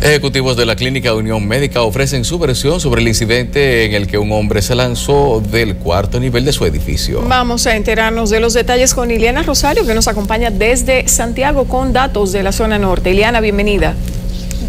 Ejecutivos de la Clínica Unión Médica ofrecen su versión sobre el incidente en el que un hombre se lanzó del cuarto nivel de su edificio. Vamos a enterarnos de los detalles con Iliana Rosario, que nos acompaña desde Santiago con datos de la zona norte. Iliana, bienvenida.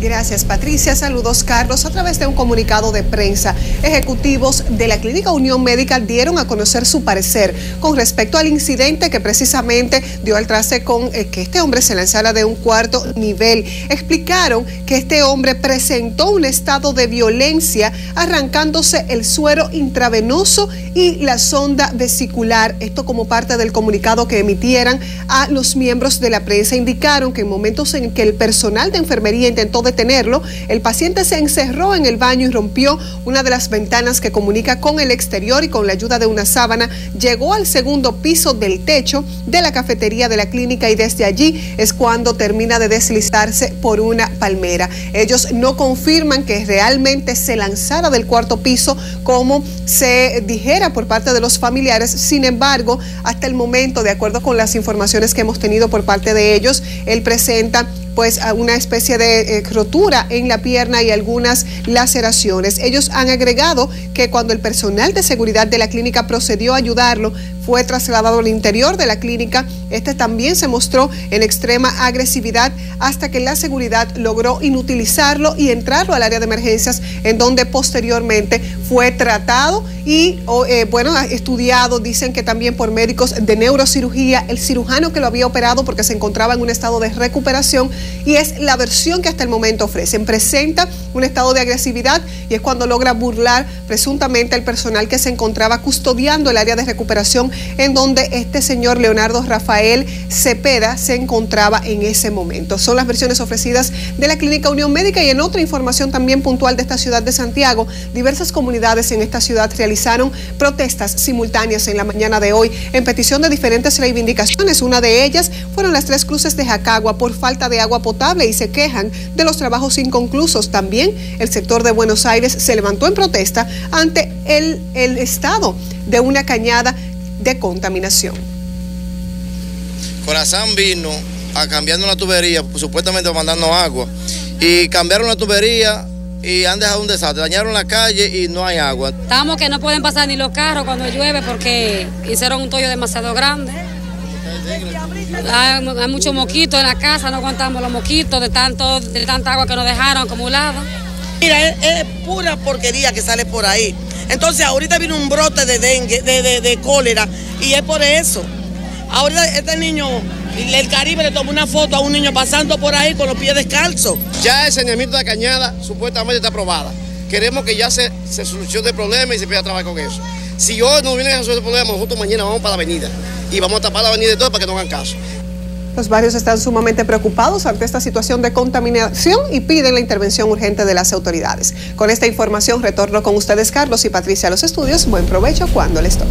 Gracias, Patricia. Saludos, Carlos. A través de un comunicado de prensa, ejecutivos de la Clínica Unión Médica dieron a conocer su parecer con respecto al incidente que precisamente dio al traste con eh, que este hombre se lanzara de un cuarto nivel. Explicaron que este hombre presentó un estado de violencia arrancándose el suero intravenoso y la sonda vesicular. Esto como parte del comunicado que emitieran a los miembros de la prensa. Indicaron que en momentos en que el personal de enfermería intentó detenerlo, el paciente se encerró en el baño y rompió una de las ventanas que comunica con el exterior y con la ayuda de una sábana llegó al segundo piso del techo de la cafetería de la clínica y desde allí es cuando termina de deslizarse por una palmera. Ellos no confirman que realmente se lanzara del cuarto piso como se dijera por parte de los familiares. Sin embargo, hasta el momento, de acuerdo con las informaciones que hemos tenido por parte de ellos, él presenta pues una especie de eh, rotura en la pierna y algunas laceraciones. Ellos han agregado que cuando el personal de seguridad de la clínica procedió a ayudarlo, fue trasladado al interior de la clínica. Este también se mostró en extrema agresividad hasta que la seguridad logró inutilizarlo y entrarlo al área de emergencias, en donde posteriormente fue tratado y, eh, bueno, estudiado, dicen que también por médicos de neurocirugía, el cirujano que lo había operado porque se encontraba en un estado de recuperación y es la versión que hasta el momento ofrecen. Presenta un estado de agresividad y es cuando logra burlar presuntamente al personal que se encontraba custodiando el área de recuperación en donde este señor Leonardo Rafael Cepeda se encontraba en ese momento. Son las versiones ofrecidas de la Clínica Unión Médica y en otra información también puntual de esta ciudad de Santiago, diversas comunidades en esta ciudad realizaron protestas simultáneas en la mañana de hoy en petición de diferentes reivindicaciones. Una de ellas fueron las tres cruces de Jacagua por falta de agua potable y se quejan de los trabajos inconclusos. También el sector de Buenos Aires se levantó en protesta ante el, el estado de una cañada de contaminación. Corazán vino a cambiar una tubería, supuestamente mandando agua, y cambiaron la tubería y han dejado un desastre, dañaron la calle y no hay agua. Estamos que no pueden pasar ni los carros cuando llueve porque hicieron un toyo demasiado grande. Hay, muchos moquitos en la casa, no aguantamos los moquitos de, tanto, de tanta agua que nos dejaron acumulada. Mira, es pura porquería que sale por ahí. Entonces ahorita viene un brote de dengue, de, cólera, y es por eso. Ahorita este niño, el Caribe le tomó una foto a un niño pasando por ahí con los pies descalzos. Ya el saneamiento de cañada supuestamente está aprobada. Queremos que ya se, se solucione el problema y se empiece a trabajar con eso. Si hoy no viene a resolver el problema, nosotros mañana vamos para la avenida y vamos a tapar la avenida y todo para que no hagan caso. Los barrios están sumamente preocupados ante esta situación de contaminación y piden la intervención urgente de las autoridades. Con esta información retorno con ustedes Carlos y Patricia a los estudios. Buen provecho cuando les toque.